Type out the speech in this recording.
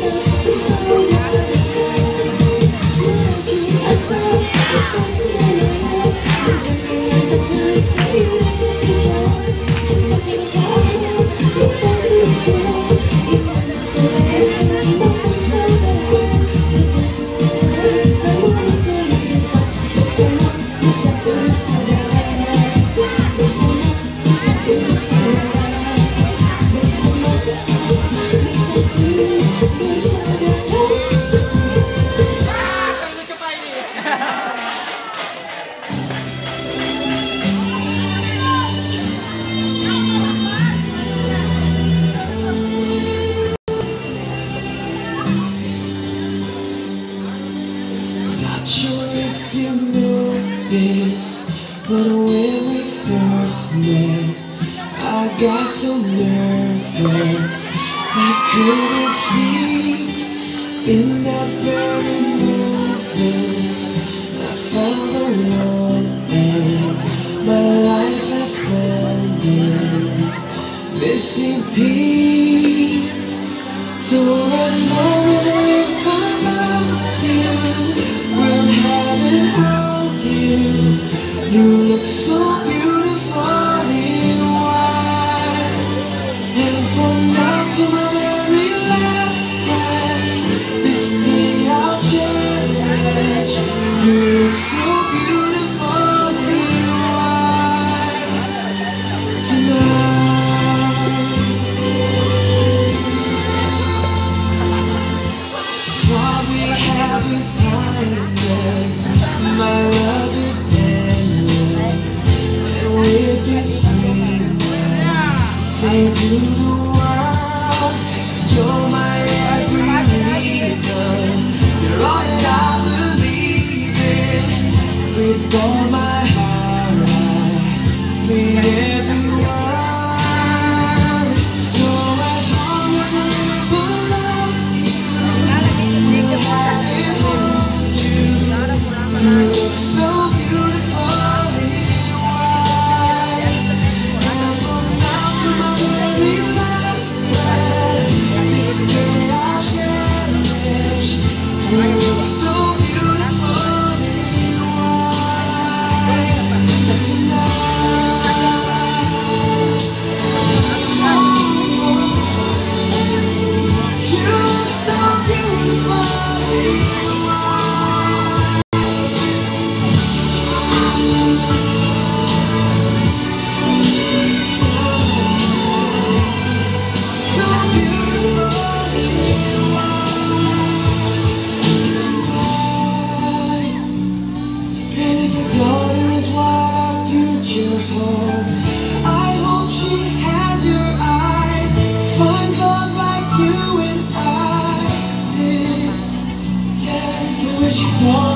you. Not sure if you know this, But when we first met, I got so nervous. I couldn't speak in that very moment. Piece. So as long as my deixe fora.